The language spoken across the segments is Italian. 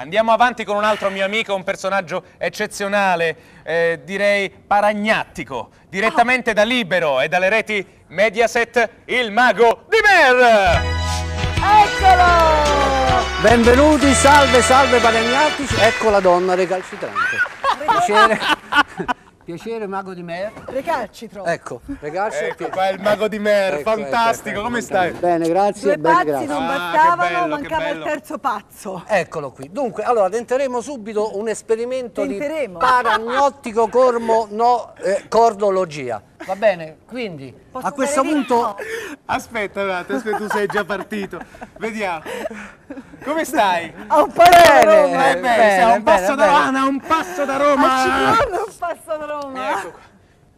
Andiamo avanti con un altro mio amico, un personaggio eccezionale, eh, direi paragnattico, direttamente da Libero e dalle reti Mediaset, il mago di Mer! Eccolo! Benvenuti, salve, salve Paragnatici, ecco la donna recalcitrante. Piacere, piacere mago di me. Recalcitro. Ecco, recalci Ecco qua è il mago di Mer, Ecco, fantastico, ecco, come ecco. stai? Bene, grazie, Due bene, pazzi grazie. non Ah, che bastavano, bello, che mancava il terzo pazzo. Eccolo qui. Dunque, allora tenteremo subito un esperimento Tenteremo. di paragnottico cormo no eh, cordologia. Va bene? Quindi Posso a questo punto no. Aspetta attimo, aspetta, tu sei già partito. Vediamo. Come stai? A un passo da Bene, Roma. Eh, bene, bene, un bene, passo da bene. Roma, a un passo da Roma. A Cipriano un passo da Roma. Ecco qua.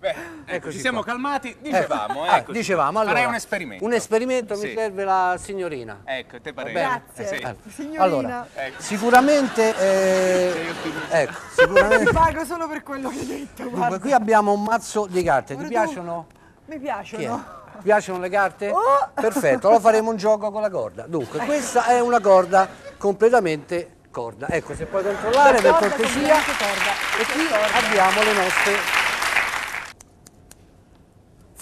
Beh, ecco, Eccoci ci siamo qua. calmati, dicevamo, Ah, ecco. dicevamo allora, Farei un esperimento. Un esperimento Sì. mi serve la signorina. Ecco, te pare. Grazie. Sì. Eh, Signorina. Allora, Ecco. sicuramente eh, ecco, Ti sicuramente pago solo per quello che hai detto, Dunque, guarda. qui abbiamo un mazzo di carte. Ti Guarda tu. piacciono? Mi piacciono. Ti piacciono le carte? Oh! Perfetto, allora faremo un gioco con la corda. Dunque, questa è una corda completamente corda. Ecco, se puoi controllare per Corda, cortesia. E qui abbiamo le nostre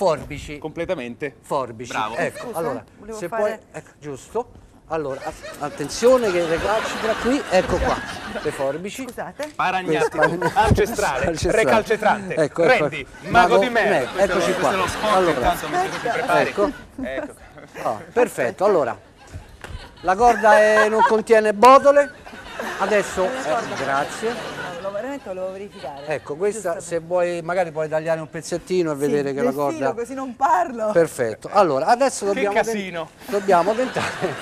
forbici. Completamente. Forbici. Bravo. Ecco, Scusa, allora, se fare- puoi, ecco, giusto. Allora, attenzione che le calcitra qui, ecco qua, le forbici. Scusate. Paragnatico, ancestrale, Ancestrale. recalcitrante, Ecco, ecco. rendi, mago, di me. Mago- Questo, eccoci questo qua. è lo spot, Allora. intanto mentre tu ti prepari. Ecco. Ecco. Ah, perfetto, allora la corda è- non contiene botole, adesso eh, grazie. No, lo- volevo verificare. Ecco, questa Giusto se vuoi magari puoi tagliare un pezzettino e per- vedere Sì, che la del filo, corda così non parlo. Perfetto. Allora, adesso Che dobbiamo casino. dobbiamo tentare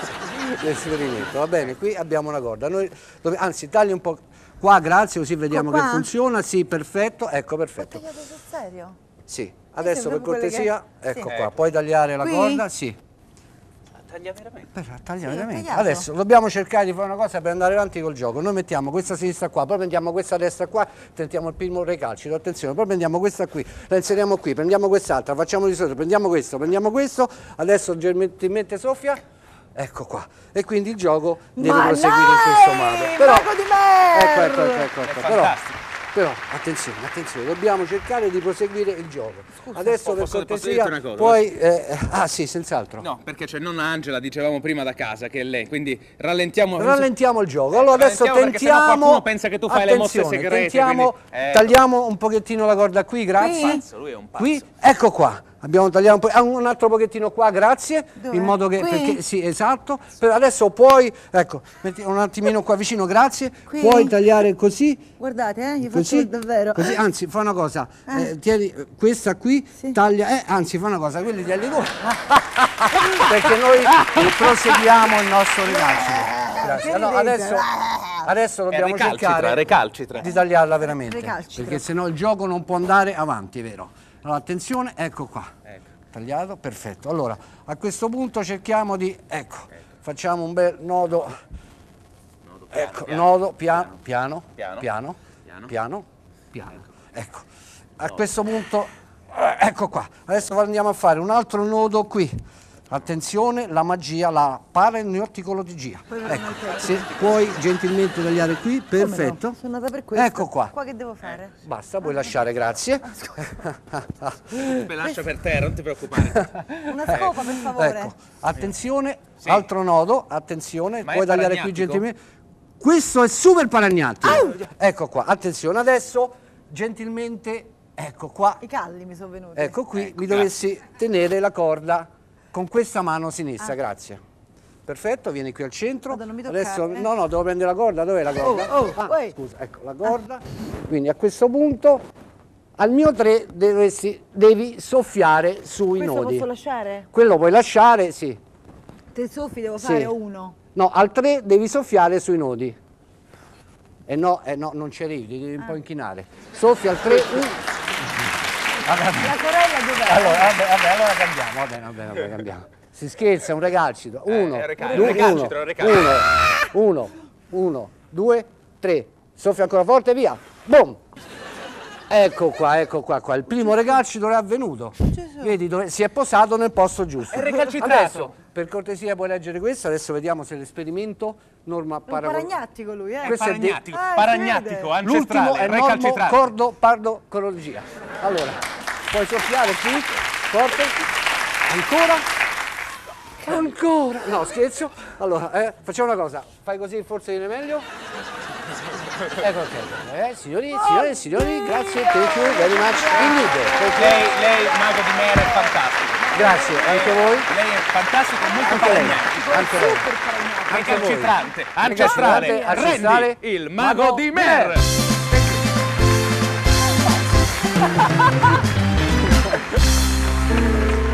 l'esperimento, va bene? Qui abbiamo una corda. Noi dobb- anzi, tagli un po' qua, grazie, così vediamo Qua, che funziona. Sì, perfetto. Ecco, perfetto. tagliato sul serio? Sì. Adesso per cortesia, che- ecco sì. qua, puoi tagliare la Qui? corda? Sì. Taglia veramente. Per- Taglia Sì, veramente. Adesso dobbiamo cercare di fare una cosa per andare avanti col gioco. Noi mettiamo questa sinistra qua, poi prendiamo questa destra qua, tentiamo il primo recalcito, attenzione, poi prendiamo questa qui, la inseriamo qui, prendiamo quest'altra, facciamo di sotto, prendiamo questo, prendiamo questo, adesso gentilmente soffia, ecco qua. E quindi il gioco deve Ma proseguire in questo modo. Però, di Mer! ecco, ecco, ecco, ecco, ecco. Però, fantastico. Però, attenzione, attenzione, dobbiamo cercare di proseguire il gioco. Adesso per cortesia, dirti una cosa? poi, eh, ah sì, senz'altro. No, perché c'è nonna Angela, dicevamo prima da casa, che è lei, quindi rallentiamo. Rallentiamo il gioco. Allora adesso tentiamo. qualcuno pensa che tu fai le mosse segrete, Tentiamo, quindi- eh. tagliamo un pochettino la corda qui, grazie. Pazzo, lui è un pazzo. Qui, ecco qua. Abbiamo tagliato un, po', ah, un altro pochettino qua, grazie. Dove? In modo che. Perché, sì, esatto. Per adesso puoi. Ecco, metti un attimino qua vicino, grazie. Qui? Puoi tagliare così. Guardate, eh, gli faccio Così, il davvero. così, anzi, fa una cosa, eh, tieni eh, questa qui, Sì. taglia, eh, anzi, fa una cosa, quelli tieni tu. Perché noi proseguiamo il nostro ricalcito. Grazie. Allora, adesso, adesso dobbiamo recalcitra, cercare recalcitra. di tagliarla veramente. Recalcitra. Perché sennò il gioco non può andare avanti, vero? Allora, attenzione, ecco qua. Ecco. Tagliato, perfetto. Allora, a questo punto cerchiamo di, ecco, facciamo un bel nodo Ecco, nodo, piano, piano, Piano. piano, Piano. piano, piano. Ecco, a questo punto, eh, ecco qua. Adesso andiamo a fare un altro nodo qui. Attenzione, la magia, la paraneoticologia. Ecco, se puoi gentilmente tagliare qui, Come no? perfetto. Sono andata per questo. Ecco qua. Qua che devo fare? Basta, puoi lasciare, grazie. Me lascia per terra, non ti preoccupare. Una scopa, per favore. Ecco, attenzione, Sì. altro nodo, attenzione, Ma puoi tagliare qui gentilmente. Questo è super paragnatico. Ecco qua, attenzione, adesso gentilmente, ecco qua, I calli mi sono venuti. ecco qui, Ecco, mi dovessi tenere la corda con questa mano sinistra, grazie. Perfetto, vieni qui al centro. Vado, non mi toccare, Adesso, eh. no, no, devo prendere la corda, dov'è la corda? oh, Ah, uè. scusa, ecco la corda. Quindi a questo punto, al mio 3 dovresti- devi soffiare sui Questo nodi. posso lasciare? Quello puoi lasciare, sì. Tre soffi devo Sì. fare uno? No, al 3 devi soffiare sui nodi. E no, eh no, non ci arrivi, ti devi un Ah. po' inchinare. Soffia al 3. La sorella dov'è? Allora, vabbè, vabbè, allora cambiamo, va bene, va bene, va bene, cambiamo. Si scherza, è un recalcito. Uno, è recal- du- recalcitro, uno, recalcitro. uno, uno, uno, due, tre. Soffia ancora forte, via. Boom. Ecco qua, ecco qua, qua. Il primo recalcito è avvenuto. Vedi, dove si è posato nel posto giusto. È recalcitrato. Adesso, Per cortesia puoi leggere questo, adesso vediamo se l'esperimento norma paragon- paragnattico lui, eh? Questo è di- Paragnattico, Ah, paragnattico, vede. L'ultimo ancestrale, è normo cordo pardo corologia. Allora, puoi soffiare qui, forte, ancora, ancora. No, scherzo. Allora, eh, facciamo una cosa, fai così forse viene meglio. Ecco, ok. Eh, signori, signore, signori, grazie, thank you very much. Thank you. Lei, lei, mago di Mer, è fantastico. Grazie, anche voi. Lei è fantastico e molto Anche lei, anche lei. Anche voi. Recalcitrante, ancestrale, ancestrale, il mago mago di di Mer. Mer. Thank you.